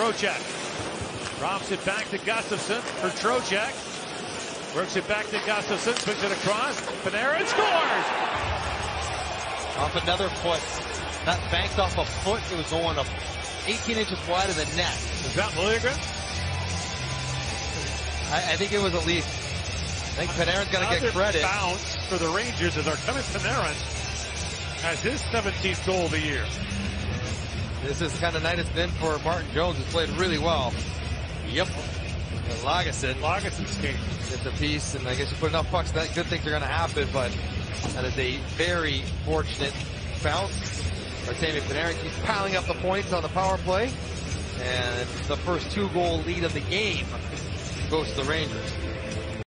Trocheck drops it back to Gustafsson for Trocheck. Works it back to Gustafsson, swings it across. Panarin scores! Off another foot. Not banked off a foot. It was going up 18 inches wide of the net. Is that Liljegren? I, I think it was at least. I think Panarin's got to get credit. bounce for the Rangers as Artemi Panarin has his 17th goal of the year. This is kind of night it's been for Martin Jones, who's played really well. Yep. Lagesson. Lagesson's game. It's a piece, and I guess you put enough pucks, that good things are going to happen, but that is a very fortunate bounce. Artemi Panarin keeps piling up the points on the power play, and the first two goal lead of the game goes to the Rangers.